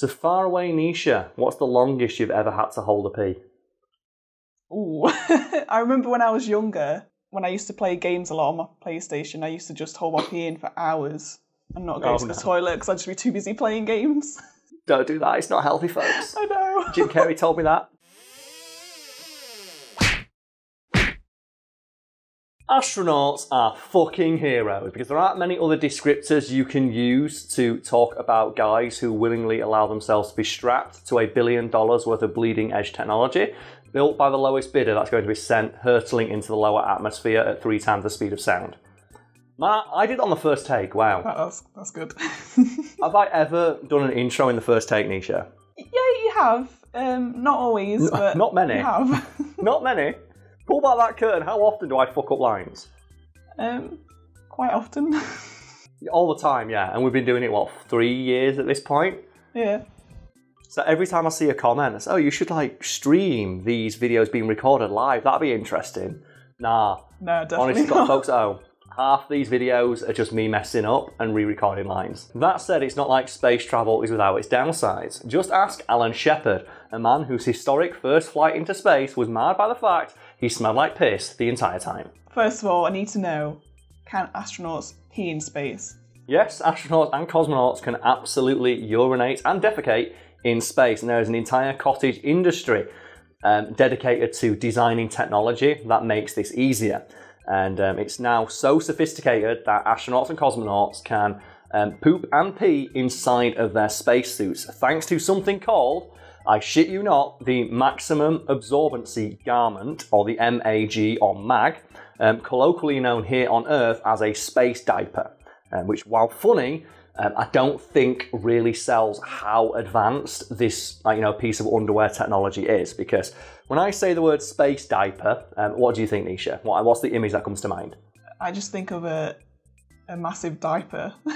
So far away, Nisha, what's the longest you've ever had to hold a pee? Ooh. I remember when I was younger, when I used to play games a lot on my PlayStation, I used to just hold my pee in for hours and not go Oh, to the toilet because I'd just be too busy playing games. Don't do that, it's not healthy, folks. I know. Jim Carrey told me that. Astronauts are fucking heroes because there aren't many other descriptors you can use to talk about guys who willingly allow themselves to be strapped to a billion dollars worth of bleeding edge technology built by the lowest bidder that's going to be sent hurtling into the lower atmosphere at three times the speed of sound. Man, I did it on the first take, wow. That's, that's good. Have I ever done an intro in the first take, Nisha? yeah, you have. Um, not always, but not many. Have. Not many. Pull back that curtain. How often do I fuck up lines? um, quite often. All the time, yeah. And we've been doing it, what, three years at this point? yeah. So every time I see a comment, it's, oh, you should like stream these videos being recorded live. That'd be interesting. Nah. No, definitely Honestly, not. folks at home, half these videos are just me messing up and re-recording lines. That said, it's not like space travel is without its downsides. Just ask Alan Shepard, a man whose historic first flight into space was marred by the fact he smelled like piss the entire time. First of all, I need to know: Can astronauts pee in space? Yes, astronauts and cosmonauts can absolutely urinate and defecate in space, and there is an entire cottage industry um, dedicated to designing technology that makes this easier. And um, it's now so sophisticated that astronauts and cosmonauts can um, poop and pee inside of their spacesuits thanks to something called, I shit you not, the Maximum Absorbency Garment, or the MAG or MAG, um, colloquially known here on Earth as a space diaper um, which, while funny, um, I don't think really sells how advanced this uh, you know piece of underwear technology is. Because when I say the word space diaper, um, what do you think, Nisha? What, what's the image that comes to mind? I just think of a a massive diaper,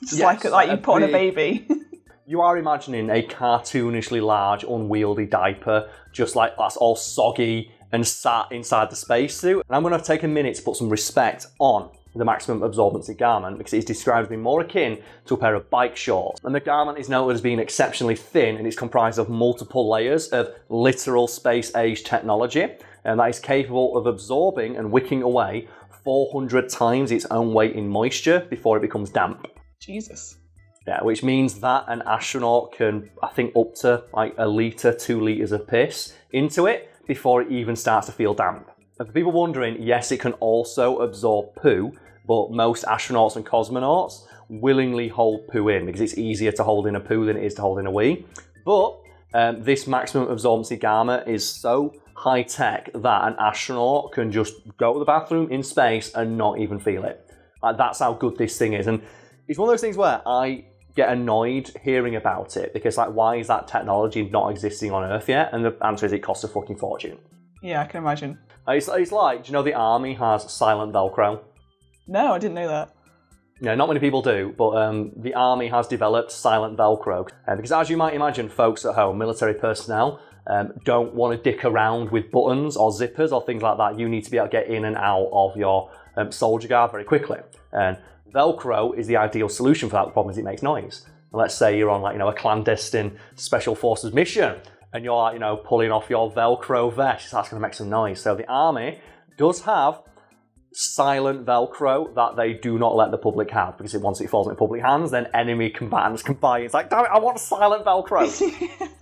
just Yes, like like you put on a baby. You are imagining a cartoonishly large, unwieldy diaper, just like that's all soggy and sat inside the spacesuit. And I'm going to take a minute to put some respect on the maximum absorbency garment because it's described as being more akin to a pair of bike shorts. And the garment is noted as being exceptionally thin and it's comprised of multiple layers of literal space age technology and that is capable of absorbing and wicking away 400 times its own weight in moisture before it becomes damp. Jesus. Yeah, which means that an astronaut can, I think, up to like a litre, two litres of piss into it before it even starts to feel damp. And for people wondering, yes, it can also absorb poo, but most astronauts and cosmonauts willingly hold poo in because it's easier to hold in a poo than it is to hold in a wee. But um, this maximum absorbency garment is so high tech that an astronaut can just go to the bathroom in space and not even feel it. Like, that's how good this thing is. And it's one of those things where I get annoyed hearing about it because, like, why is that technology not existing on Earth yet? And the answer is it costs a fucking fortune. Yeah, I can imagine. Uh, It's, it's like, do you know the army has silent Velcro? No, I didn't know that. Yeah, not many people do, but um, the army has developed silent Velcro. Uh, because as you might imagine, folks at home, military personnel, um, don't want to dick around with buttons or zippers or things like that. You need to be able to get in and out of your um, soldier guard very quickly. And Velcro is the ideal solution for that. The problem is it makes noise. And let's say you're on like you know a clandestine special forces mission, and you're like you know pulling off your Velcro vest. That's going to make some noise. So the army does have silent Velcro that they do not let the public have because it, once it falls into public hands, then enemy combatants can buy it. It's like, damn it, I want silent Velcro.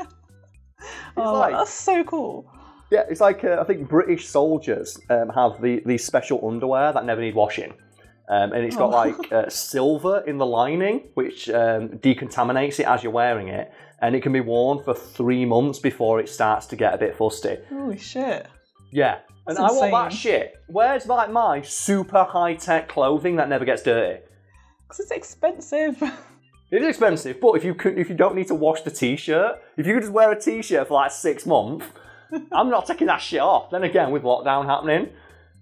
Oh, like- that's so cool. yeah, it's like uh, I think British soldiers um, have the these special underwear that never need washing. Um, and it's got Oh. like uh, silver in the lining, which um, decontaminates it as you're wearing it, and it can be worn for three months before it starts to get a bit fusty. Holy shit. Yeah, and That's I want that shit. Where's like my super high tech clothing that never gets dirty? Because it's expensive. It is expensive, but if you could, if you don't need to wash the t-shirt, if you could just wear a t-shirt for like six months, I'm not taking that shit off. Then again, with lockdown happening,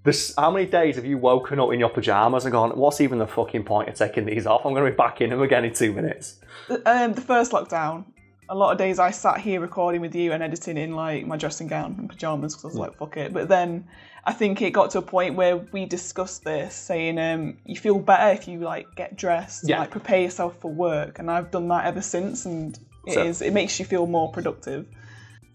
this how many days have you woken up in your pajamas and gone, "What's even the fucking point of taking these off? I'm going to be back in them again in two minutes." um, the first lockdown, a lot of days I sat here recording with you and editing in like my dressing gown and pajamas because I was like, fuck it. But then I think it got to a point where we discussed this, saying um, you feel better if you like get dressed, Yeah. and, like prepare yourself for work, and I've done that ever since, and It So- is. It makes you feel more productive.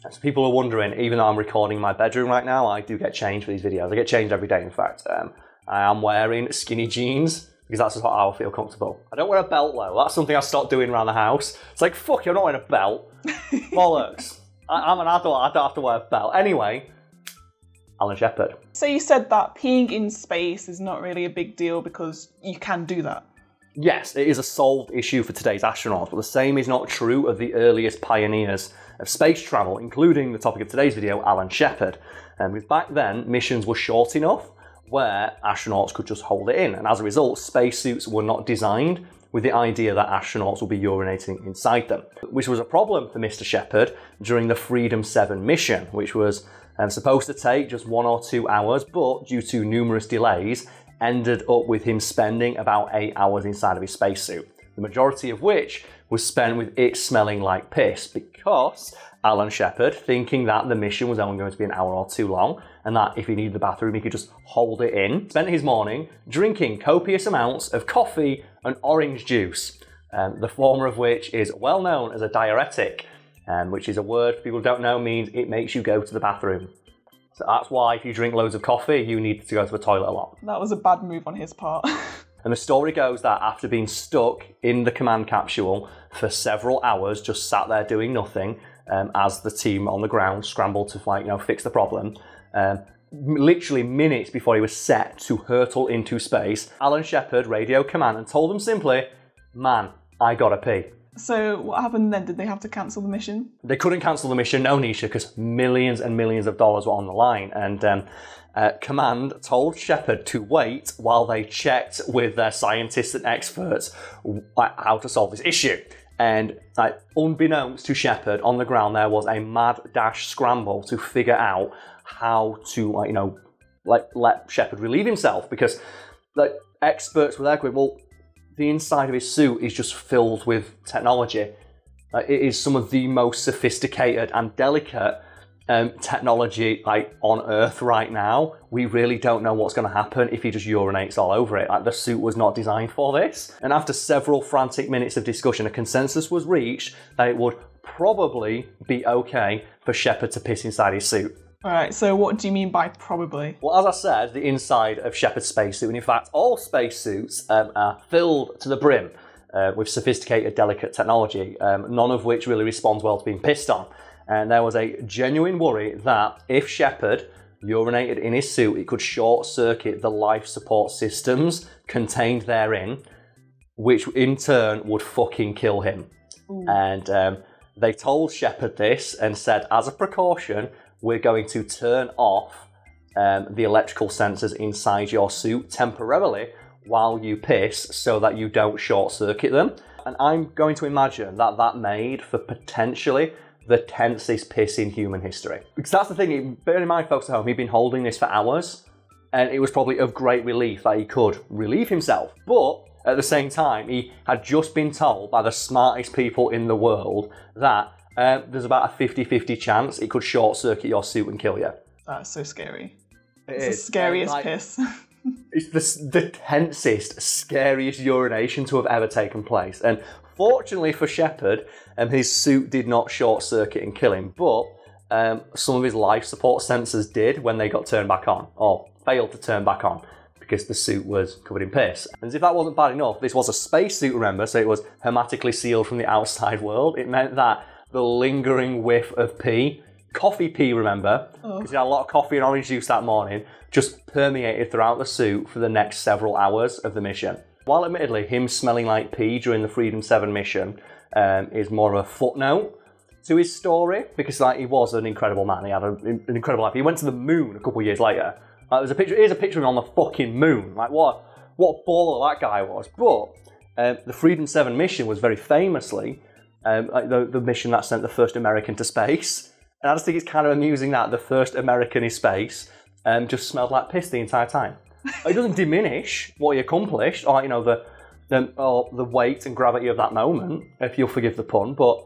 So people are wondering, even though I'm recording in my bedroom right now, I do get changed for these videos. I get changed every day, in fact. Um, I am wearing skinny jeans because that's just what I feel comfortable. I don't wear a belt though. That's something I stopped doing around the house. It's like, fuck you, I'm not wearing a belt. Bollocks. I, I'm an adult, I don't have to wear a belt. Anyway, Alan Shepard. So you said that peeing in space is not really a big deal because you can do that. Yes, it is a solved issue for today's astronauts, but the same is not true of the earliest pioneers of space travel, including the topic of today's video, Alan Shepard. Um, back then, missions were short enough where astronauts could just hold it in, and as a result, spacesuits were not designed with the idea that astronauts would be urinating inside them, which was a problem for Mr. Shepard during the Freedom 7 mission, which was um, supposed to take just one or two hours, but due to numerous delays, ended up with him spending about eight hours inside of his spacesuit. The majority of which was spent with it smelling like piss because Alan Shepard, thinking that the mission was only going to be an hour or two long and that if he needed the bathroom he could just hold it in, spent his morning drinking copious amounts of coffee and orange juice, um, the former of which is well known as a diuretic, um, which is a word people don't know means it makes you go to the bathroom. So that's why if you drink loads of coffee, you need to go to the toilet a lot. That was a bad move on his part. And the story goes that after being stuck in the command capsule for several hours, just sat there doing nothing, um, as the team on the ground scrambled to like you know fix the problem. Um, literally minutes before he was set to hurtle into space, Alan Shepard radio command and told them simply, "Man, I gotta pee." So what happened then? Did they have to cancel the mission? They couldn't cancel the mission, no Nisha, because millions and millions of dollars were on the line. And um, uh, Command told Shepard to wait while they checked with their scientists and experts uh, how to solve this issue. And unbeknownst to Shepard, on the ground there was a mad dash scramble to figure out how to, you know, like let Shepard relieve himself because like experts were there going, well, the inside of his suit is just filled with technology. Uh, it is some of the most sophisticated and delicate um, technology like on Earth right now. We really don't know what's going to happen if he just urinates all over it. Like the suit was not designed for this. And after several frantic minutes of discussion, a consensus was reached that it would probably be okay for Shepard to piss inside his suit. All right. So what do you mean by probably? Well, as I said, the inside of Shepard's spacesuit, and in fact, all spacesuits um, are filled to the brim uh, with sophisticated, delicate technology, um, none of which really responds well to being pissed on. And there was a genuine worry that if Shepard urinated in his suit, it could short circuit the life support systems contained therein, which in turn would fucking kill him. And um, they told Shepard this and said, as a precaution, we're going to turn off um, the electrical sensors inside your suit temporarily while you piss so that you don't short circuit them. And I'm going to imagine that that made for potentially the tensest piss in human history. Because that's the thing, bear in mind, folks at home, he'd been holding this for hours, and it was probably of great relief that he could relieve himself. But at the same time, he had just been told by the smartest people in the world that um, there's about a 50 50 chance it could short circuit your suit and kill you. That's so scary. It It's is. the scariest Like, piss. It's the, the tensest, scariest urination to have ever taken place. And fortunately for Shepard, um, his suit did not short circuit and kill him, but um, some of his life support sensors did when they got turned back on, or failed to turn back on. Because the suit was covered in piss. And as if that wasn't bad enough, this was a spacesuit, remember, so it was hermetically sealed from the outside world. It meant that the lingering whiff of pee, coffee pee, remember, because he had a lot of coffee and orange juice that morning, just permeated throughout the suit for the next several hours of the mission. While admittedly, him smelling like pee during the Freedom 7 mission um, is more of a footnote to his story because like he was an incredible man. He had a, an incredible life. He went to the moon a couple of years later. Like, there's a picture. Here's a picture of him on the fucking moon. Like what? What baller that guy was. But um, the Freedom Seven mission was very famously um, the, the mission that sent the first American to space. And I just think it's kind of amusing that the first American in space um, just smelled like piss the entire time. it doesn't diminish what he accomplished, or you know the the, or the weight and gravity of that moment, if you'll forgive the pun. But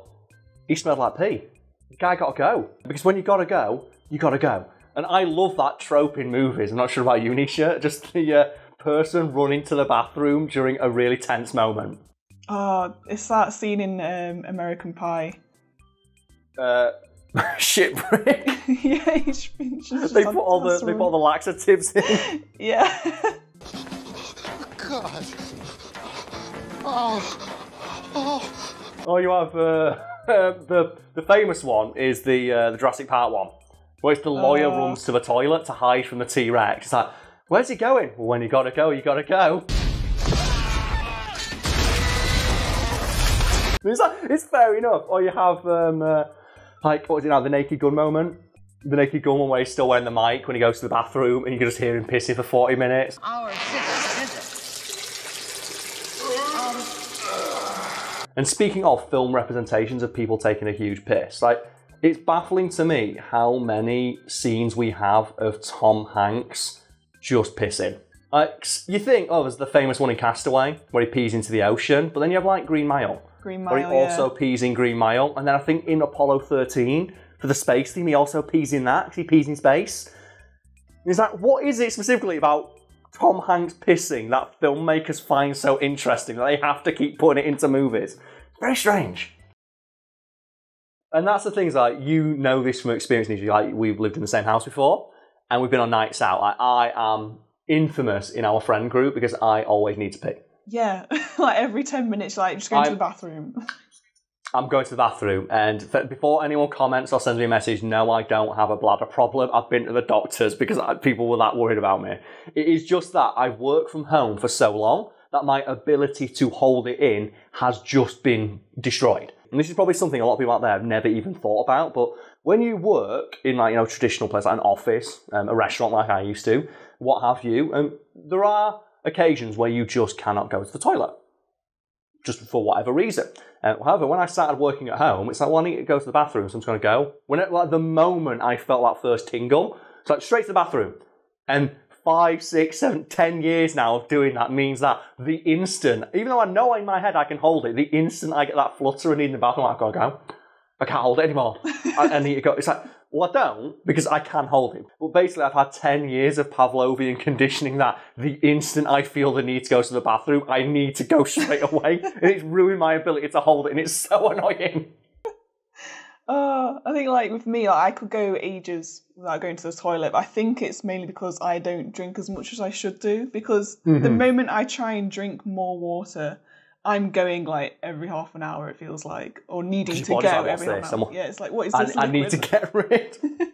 he smelled like pee. The guy got to go because when you got to go, you got to go. And I love that trope in movies. I'm not sure about you, Nisha. Just the uh, person running to the bathroom during a really tense moment. Oh, it's that scene in um, American Pie. Uh, shipwreck. yeah, he's, he's just they put all the on they put all the laxatives in. Yeah. God. Oh. Oh. Oh, you have uh, the the famous one is the uh, the Jurassic Park one, where it's the lawyer Oh. runs to the toilet to hide from the T Rex. It's like, where's he going? Well, when you gotta go, you gotta go. It's, like, it's fair enough. Or you have um, uh, like what is it now? The Naked Gun moment. The Naked Gun one where he's still wearing the mic when he goes to the bathroom, and you can just hear him pissing for forty minutes. Our. And speaking of film representations of people taking a huge piss, like it's baffling to me how many scenes we have of Tom Hanks just pissing. Like you think, oh, there's the famous one in Castaway where he pees into the ocean, but then you have like Green Mile, Green where he Mile, yeah. also pees in Green Mile, and then I think in Apollo 13 for the space theme he also pees in that because he pees in space. It's like, what is it specifically about Tom Hanks pissing that filmmakers find so interesting that they have to keep putting it into movies? Very strange. And that's the things like you know this from experience, Nisha. Like we've lived in the same house before, and we've been on nights out. Like I am infamous in our friend group because I always need to pee. Yeah. like every 10 minutes, like, just going to I'm- the bathroom. I'm going to the bathroom, and f- before anyone comments or sends me a message, no, I don't have a bladder problem. I've been to the doctors because I, people were that worried about me. It is just that I've worked from home for so long that my ability to hold it in has just been destroyed. And this is probably something a lot of people out there have never even thought about. But when you work in like you know traditional place like an office, um, a restaurant like I used to, what have you, um, there are occasions where you just cannot go to the toilet just for whatever reason. Uh, however, when I started working at home, it's like, well, I need to go to the bathroom, so I'm just going to go. When it, like the moment I felt that first tingle, it's like straight to the bathroom. And five, six, seven, ten years now of doing that means that the instant, even though I know in my head I can hold it, the instant I get that flutter and need in the bathroom, I've got to go. I can't hold it anymore. I, I need to go. It's like, well, I don't because I can't hold it. But basically, I've had 10 years of Pavlovian conditioning that the instant I feel the need to go to the bathroom, I need to go straight away. and it's ruined my ability to hold it, and it's so annoying. Uh, I think like with me, like I could go ages without going to the toilet. But I think it's mainly because I don't drink as much as I should do. Because the Mm-hmm. moment I try and drink more water, I'm going like every half an hour. It feels like, or needing to go like, every half an this?" hour. Yeah, it's like what is I, this? I need to get rid.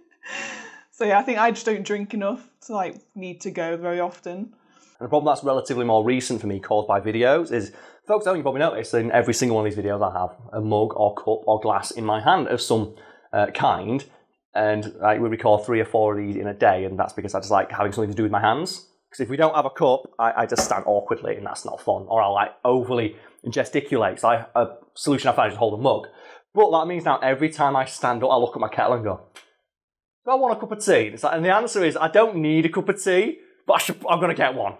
So yeah, I think I just don't drink enough to like need to go very often. And the problem that's relatively more recent for me, caused by videos, is folks don't you probably notice in every single one of these videos I have a mug or cup or glass in my hand of some uh, kind, and like, we record three or four of these in a day, and that's because I just like having something to do with my hands. Because if we don't have a cup, I, I just stand awkwardly, and that's not fun. Or I'll like overly gesticulate. So I, a solution I found is to hold a mug. But that means now every time I stand up, I look at my kettle and go, "Do I want a cup of tea?" It's like, and the answer is, I don't need a cup of tea, but I should, I'm going to get one.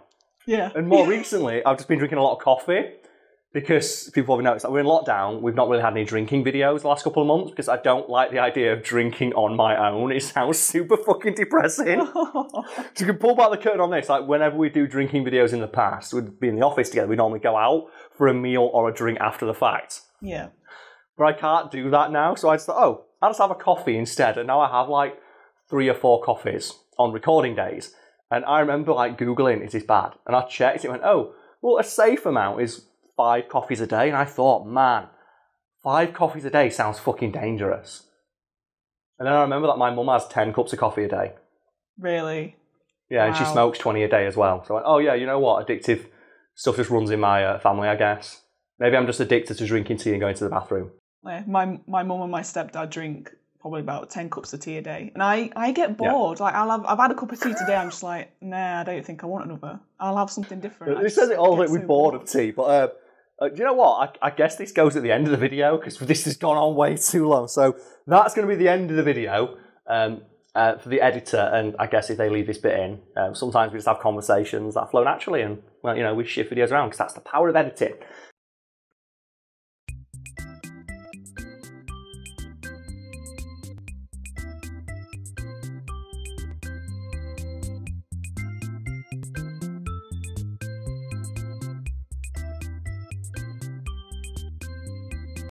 Yeah. And more recently, I've just been drinking a lot of coffee because people have noticed that we're in lockdown. We've not really had any drinking videos the last couple of months because I don't like the idea of drinking on my own. It sounds super fucking depressing. so you can pull back the curtain on this. Like whenever we do drinking videos in the past, we'd be in the office together. We normally go out for a meal or a drink after the fact. yeah. But I can't do that now, so I just thought, oh, I'll just have a coffee instead. And now I have like three or four coffees on recording days. And I remember like Googling, is this bad? And I checked, it went, oh, well, a safe amount is five coffees a day. And I thought, man, five coffees a day sounds fucking dangerous. And then I remember that my mum has 10 cups of coffee a day. Really. Yeah, and she smokes 20 a day as well. So I went, oh, yeah, you know what? Addictive stuff just runs in my uh, family, I guess. Maybe I'm just addicted to drinking tea and going to the bathroom. Yeah, my my mum and my stepdad drink probably about ten cups of tea a day, and I I get bored. Like I'll have I've had a cup of tea today. I'm just like, nah, I don't think I want another. I'll have something different. It says it all that we're so bored of tea, but uh, uh, do you know what? I, I guess this goes at the end of the video because this has gone on way too long. So that's going to be the end of the video um, uh, for the editor. And I guess if they leave this bit in, um, sometimes we just have conversations that flow naturally, and well, you know, we shift videos around because that's the power of editing.